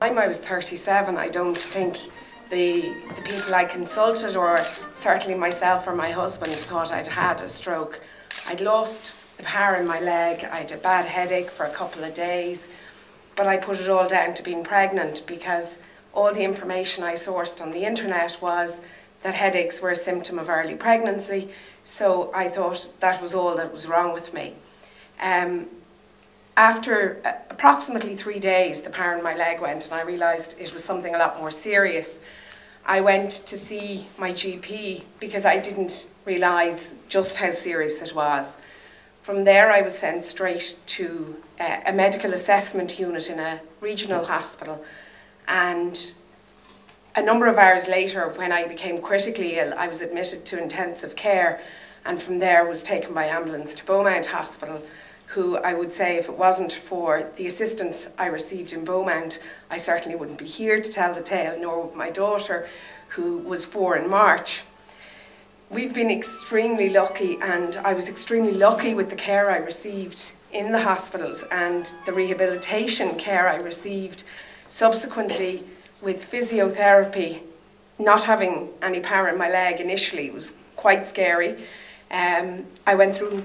time I was 37, I don't think the, the people I consulted, or certainly myself or my husband, thought I'd had a stroke. I'd lost the power in my leg, I had a bad headache for a couple of days, but I put it all down to being pregnant because all the information I sourced on the internet was that headaches were a symptom of early pregnancy, so I thought that was all that was wrong with me. Um, after uh, approximately three days, the power in my leg went, and I realised it was something a lot more serious. I went to see my GP because I didn't realise just how serious it was. From there, I was sent straight to uh, a medical assessment unit in a regional hospital, and a number of hours later, when I became critically ill, I was admitted to intensive care, and from there was taken by ambulance to Beaumont Hospital who I would say, if it wasn't for the assistance I received in Beaumont, I certainly wouldn't be here to tell the tale, nor would my daughter, who was four in March. We've been extremely lucky, and I was extremely lucky with the care I received in the hospitals and the rehabilitation care I received subsequently with physiotherapy. Not having any power in my leg initially was quite scary. Um, I went through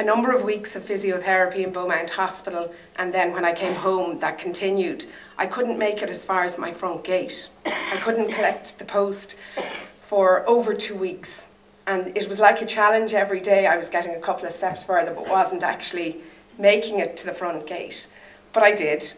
a number of weeks of physiotherapy in Beaumont Hospital, and then when I came home, that continued. I couldn't make it as far as my front gate. I couldn't collect the post for over two weeks. And it was like a challenge every day. I was getting a couple of steps further, but wasn't actually making it to the front gate. But I did.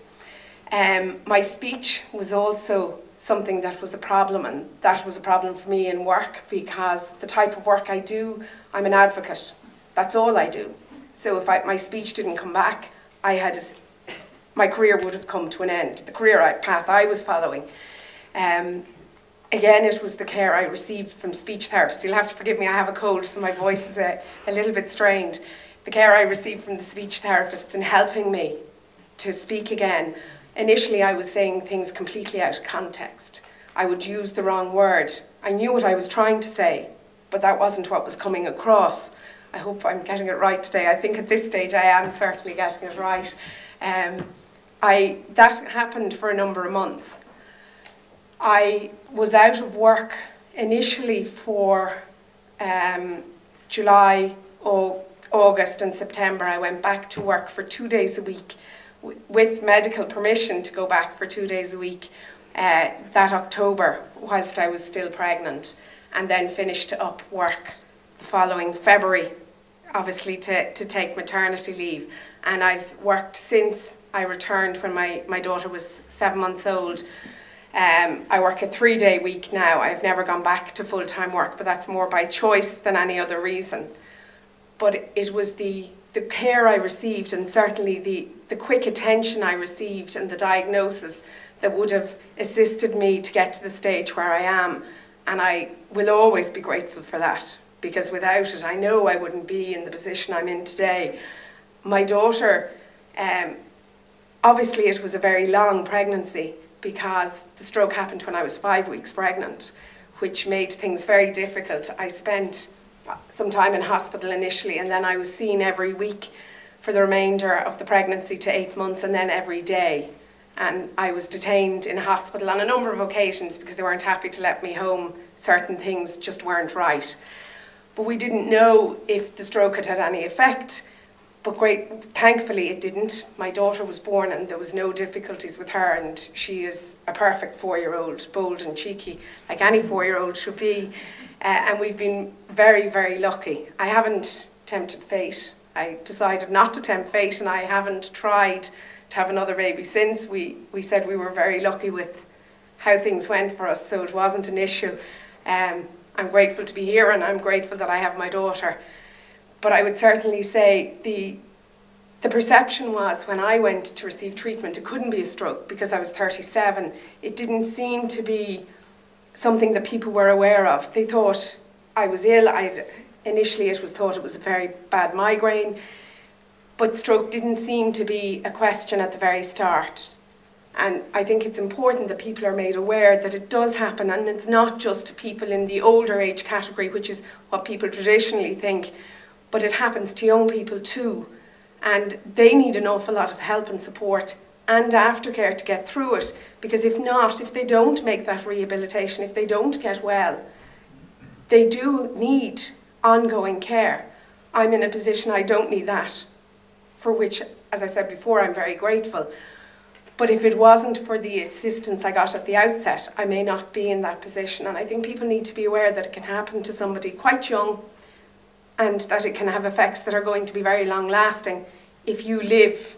Um, my speech was also something that was a problem, and that was a problem for me in work because the type of work I do, I'm an advocate. That's all I do. So if I, my speech didn't come back, I had to, my career would have come to an end. The career path I was following. Um, again, it was the care I received from speech therapists. You'll have to forgive me, I have a cold, so my voice is a, a little bit strained. The care I received from the speech therapists in helping me to speak again. Initially, I was saying things completely out of context. I would use the wrong word. I knew what I was trying to say, but that wasn't what was coming across. I hope I'm getting it right today. I think at this stage I am certainly getting it right. Um, I, that happened for a number of months. I was out of work initially for um, July, August, and September. I went back to work for two days a week with medical permission to go back for two days a week uh, that October, whilst I was still pregnant, and then finished up work the following February obviously to, to take maternity leave. And I've worked since I returned when my, my daughter was seven months old. Um, I work a three day week now. I've never gone back to full time work, but that's more by choice than any other reason. But it was the, the care I received and certainly the, the quick attention I received and the diagnosis that would have assisted me to get to the stage where I am. And I will always be grateful for that because without it, I know I wouldn't be in the position I'm in today. My daughter, um, obviously, it was a very long pregnancy because the stroke happened when I was five weeks pregnant, which made things very difficult. I spent some time in hospital initially, and then I was seen every week for the remainder of the pregnancy to eight months, and then every day. And I was detained in hospital on a number of occasions because they weren't happy to let me home. Certain things just weren't right but we didn't know if the stroke had had any effect. But great, thankfully it didn't. My daughter was born and there was no difficulties with her, and she is a perfect four-year-old, bold and cheeky, like any four-year-old should be. Uh, and we've been very, very lucky. I haven't tempted fate. I decided not to tempt fate, and I haven't tried to have another baby since. We we said we were very lucky with how things went for us, so it wasn't an issue. Um, I'm grateful to be here and I'm grateful that I have my daughter. But I would certainly say the the perception was when I went to receive treatment, it couldn't be a stroke because I was 37. It didn't seem to be something that people were aware of. They thought I was ill. i initially, it was thought it was a very bad migraine, but stroke didn't seem to be a question at the very start. And I think it's important that people are made aware that it does happen, and it's not just to people in the older age category, which is what people traditionally think, but it happens to young people too. And they need an awful lot of help and support and aftercare to get through it. Because if not, if they don't make that rehabilitation, if they don't get well, they do need ongoing care. I'm in a position I don't need that, for which, as I said before, I'm very grateful. But if it wasn't for the assistance I got at the outset, I may not be in that position. And I think people need to be aware that it can happen to somebody quite young and that it can have effects that are going to be very long lasting if you live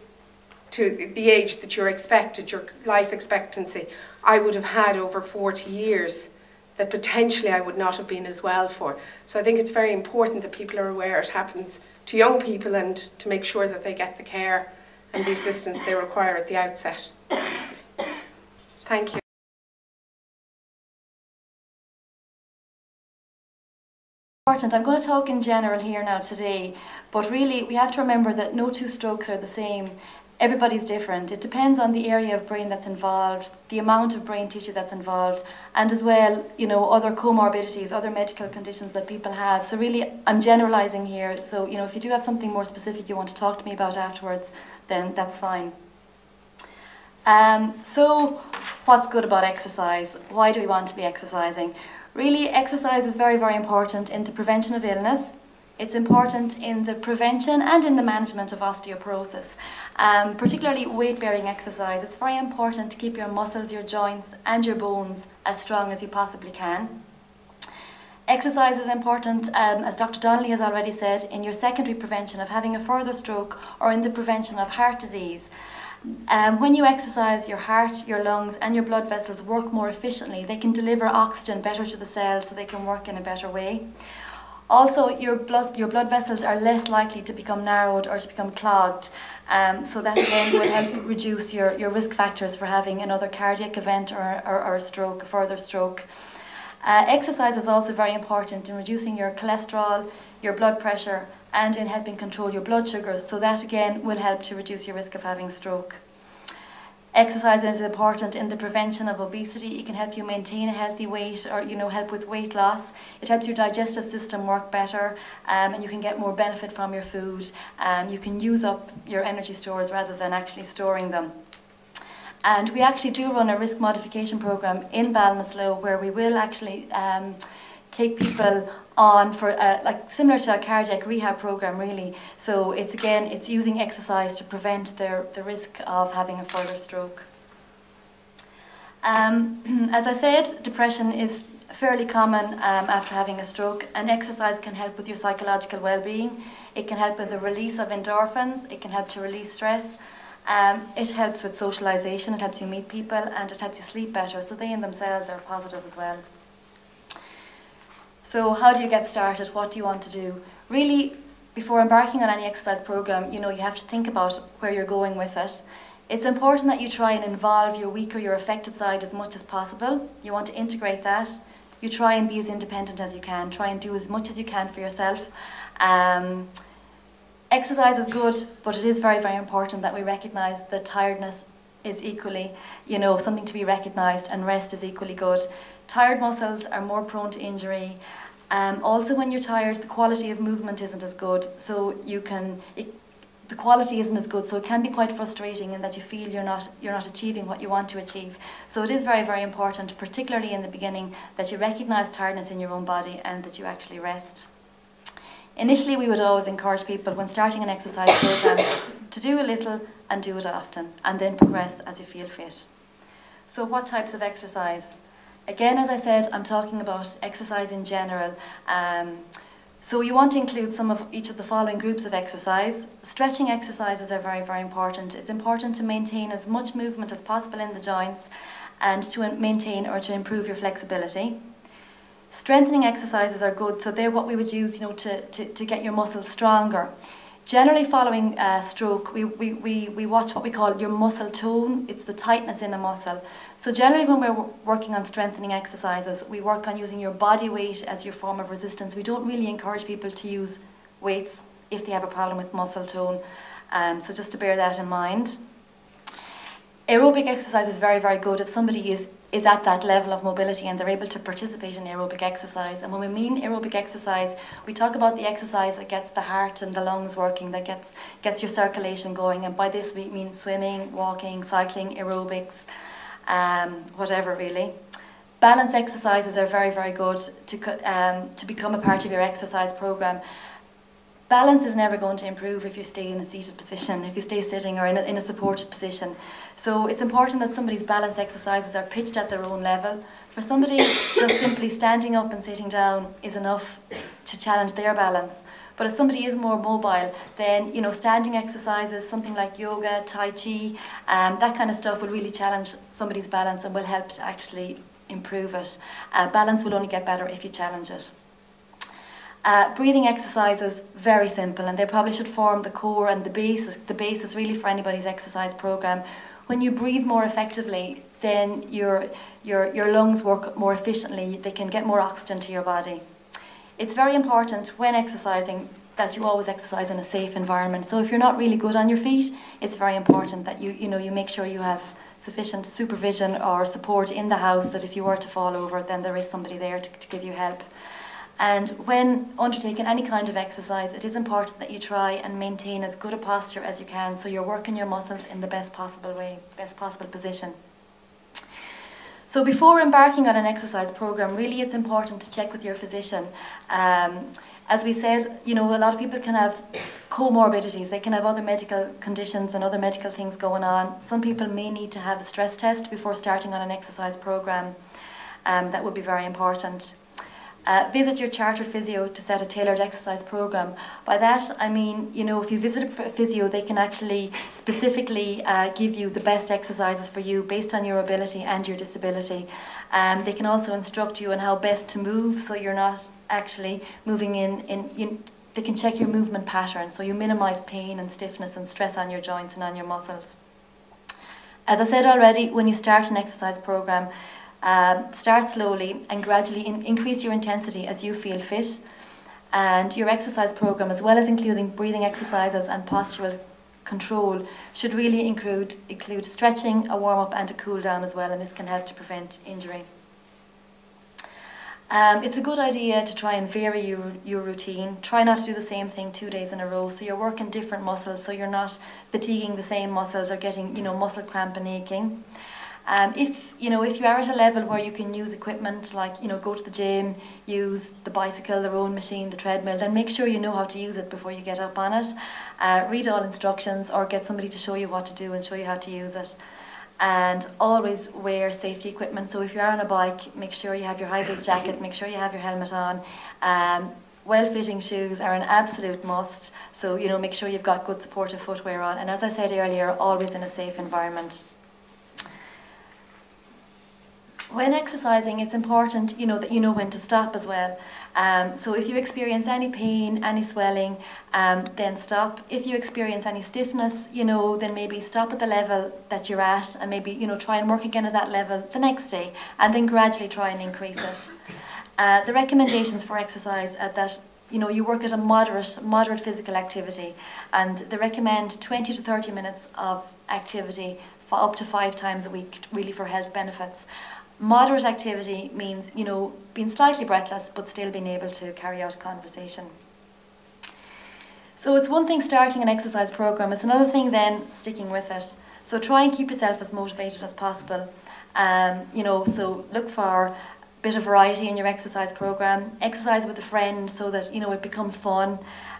to the age that you're expected, your life expectancy. I would have had over 40 years that potentially I would not have been as well for. So I think it's very important that people are aware it happens to young people and to make sure that they get the care and the assistance they require at the outset. Thank you. Important. I'm going to talk in general here now today, but really we have to remember that no two strokes are the same. Everybody's different. It depends on the area of brain that's involved, the amount of brain tissue that's involved, and as well, you know, other comorbidities, other medical conditions that people have. So really, I'm generalizing here. So you know, if you do have something more specific you want to talk to me about afterwards, then that's fine. Um, so, what's good about exercise? Why do we want to be exercising? Really, exercise is very, very important in the prevention of illness. It's important in the prevention and in the management of osteoporosis, um, particularly weight bearing exercise. It's very important to keep your muscles, your joints, and your bones as strong as you possibly can. Exercise is important, um, as Dr. Donnelly has already said, in your secondary prevention of having a further stroke or in the prevention of heart disease. Um, when you exercise, your heart, your lungs, and your blood vessels work more efficiently. They can deliver oxygen better to the cells so they can work in a better way. Also, your blood, your blood vessels are less likely to become narrowed or to become clogged. Um, so that again will help reduce your, your risk factors for having another cardiac event or, or, or a stroke, a further stroke. Uh, exercise is also very important in reducing your cholesterol, your blood pressure, and in helping control your blood sugars. So that again will help to reduce your risk of having stroke. Exercise is important in the prevention of obesity. It can help you maintain a healthy weight or you know help with weight loss. It helps your digestive system work better um, and you can get more benefit from your food. Um, you can use up your energy stores rather than actually storing them. And we actually do run a risk modification program in Ballinasloe where we will actually um, take people on for uh, like similar to a cardiac rehab program really. So it's again it's using exercise to prevent the, the risk of having a further stroke. Um, as I said, depression is fairly common um, after having a stroke and exercise can help with your psychological well-being. It can help with the release of endorphins, it can help to release stress um, it helps with socialisation, it helps you meet people, and it helps you sleep better. So they in themselves are positive as well. So how do you get started? What do you want to do? Really, before embarking on any exercise program, you know you have to think about where you're going with it. It's important that you try and involve your weaker, your affected side as much as possible. You want to integrate that. You try and be as independent as you can. Try and do as much as you can for yourself. Um, exercise is good, but it is very, very important that we recognise that tiredness is equally, you know, something to be recognised and rest is equally good. Tired muscles are more prone to injury. Um, also, when you're tired, the quality of movement isn't as good, so you can. It, the quality isn't as good, so it can be quite frustrating in that you feel you're not you're not achieving what you want to achieve. So it is very very important, particularly in the beginning, that you recognise tiredness in your own body and that you actually rest. Initially, we would always encourage people when starting an exercise program to do a little and do it often, and then progress as you feel fit. So, what types of exercise? Again, as I said, I'm talking about exercise in general. Um, so, you want to include some of each of the following groups of exercise. Stretching exercises are very, very important. It's important to maintain as much movement as possible in the joints and to maintain or to improve your flexibility. Strengthening exercises are good, so they're what we would use, you know, to, to, to get your muscles stronger. Generally following uh, stroke, we, we, we, we watch what we call your muscle tone. It's the tightness in a muscle. So generally when we're working on strengthening exercises, we work on using your body weight as your form of resistance. We don't really encourage people to use weights if they have a problem with muscle tone. Um, so just to bear that in mind. Aerobic exercise is very, very good if somebody is is at that level of mobility and they're able to participate in aerobic exercise. And when we mean aerobic exercise, we talk about the exercise that gets the heart and the lungs working, that gets, gets your circulation going. And by this we mean swimming, walking, cycling, aerobics, um, whatever really. Balance exercises are very, very good to, um, to become a part of your exercise program. Balance is never going to improve if you stay in a seated position, if you stay sitting or in a, in a supported position. So it's important that somebody's balance exercises are pitched at their own level. For somebody, just simply standing up and sitting down is enough to challenge their balance. But if somebody is more mobile, then you know standing exercises, something like yoga, tai chi, um, that kind of stuff will really challenge somebody's balance and will help to actually improve it. Uh, balance will only get better if you challenge it. Uh, breathing exercises, very simple, and they probably should form the core and the basis, the basis really for anybody's exercise program when you breathe more effectively, then your, your, your lungs work more efficiently, they can get more oxygen to your body. It's very important when exercising that you always exercise in a safe environment. So if you're not really good on your feet, it's very important that you, you, know, you make sure you have sufficient supervision or support in the house that if you were to fall over, then there is somebody there to, to give you help. And when undertaking any kind of exercise, it is important that you try and maintain as good a posture as you can so you're working your muscles in the best possible way, best possible position. So before embarking on an exercise program, really it's important to check with your physician. Um, as we said, you know, a lot of people can have comorbidities. They can have other medical conditions and other medical things going on. Some people may need to have a stress test before starting on an exercise program. Um, that would be very important. Uh, visit your chartered physio to set a tailored exercise program. By that, I mean, you know, if you visit a physio, they can actually specifically uh, give you the best exercises for you based on your ability and your disability. Um, they can also instruct you on how best to move so you're not actually moving in, in you, they can check your movement pattern so you minimize pain and stiffness and stress on your joints and on your muscles. As I said already, when you start an exercise program, um, start slowly and gradually in increase your intensity as you feel fit. And your exercise program, as well as including breathing exercises and postural control, should really include, include stretching, a warm up, and a cool down as well, and this can help to prevent injury. Um, it's a good idea to try and vary your, your routine. Try not to do the same thing two days in a row. So you're working different muscles, so you're not fatiguing the same muscles or getting, you know, muscle cramp and aching. Um, if you know if you are at a level where you can use equipment like you know go to the gym, use the bicycle, the rowing machine, the treadmill, then make sure you know how to use it before you get up on it. Uh, read all instructions or get somebody to show you what to do and show you how to use it. And always wear safety equipment. So if you're on a bike, make sure you have your high vis jacket, make sure you have your helmet on. Um, well-fitting shoes are an absolute must. So you know make sure you've got good supportive footwear on. And as I said earlier, always in a safe environment when exercising, it's important, you know, that you know when to stop as well. Um, so if you experience any pain, any swelling, um, then stop. If you experience any stiffness, you know, then maybe stop at the level that you're at and maybe, you know, try and work again at that level the next day and then gradually try and increase it. Uh, the recommendations for exercise are that you know you work at a moderate moderate physical activity and they recommend 20 to 30 minutes of activity for up to five times a week really for health benefits Moderate activity means, you know, being slightly breathless but still being able to carry out a conversation. So it's one thing starting an exercise program, it's another thing then sticking with it. So try and keep yourself as motivated as possible. Um, you know, so look for a bit of variety in your exercise program. Exercise with a friend so that you know it becomes fun.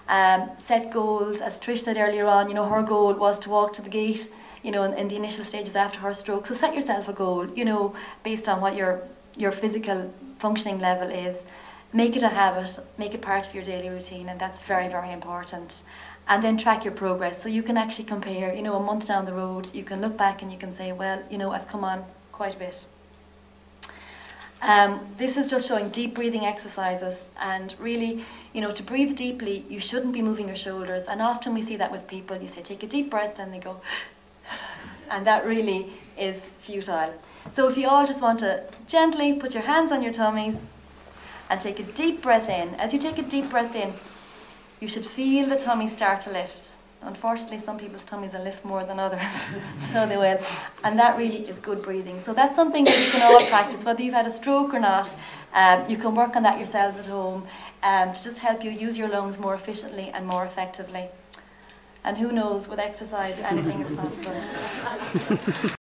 Um, set goals, as Trish said earlier on. You know, her goal was to walk to the gate you know, in, in the initial stages after her stroke. So set yourself a goal, you know, based on what your your physical functioning level is. Make it a habit, make it part of your daily routine, and that's very, very important. And then track your progress so you can actually compare, you know, a month down the road, you can look back and you can say, well, you know, I've come on quite a bit. Um, this is just showing deep breathing exercises and really, you know, to breathe deeply, you shouldn't be moving your shoulders. And often we see that with people. You say, take a deep breath, and they go, and that really is futile. So if you all just want to gently put your hands on your tummies and take a deep breath in. As you take a deep breath in, you should feel the tummy start to lift. Unfortunately, some people's tummies will lift more than others, so they will. And that really is good breathing. So that's something that you can all practice, whether you've had a stroke or not. Um, you can work on that yourselves at home um, to just help you use your lungs more efficiently and more effectively. And who knows, with exercise, anything is possible.